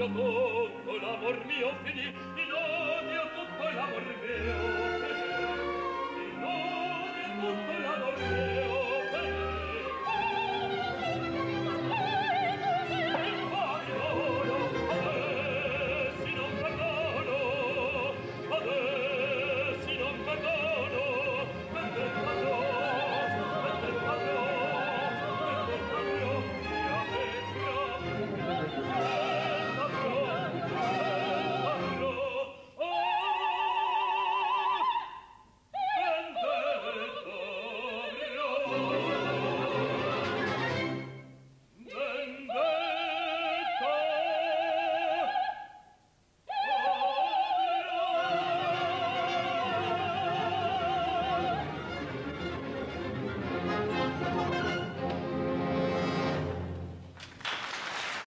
mio mondo l'amor mio finì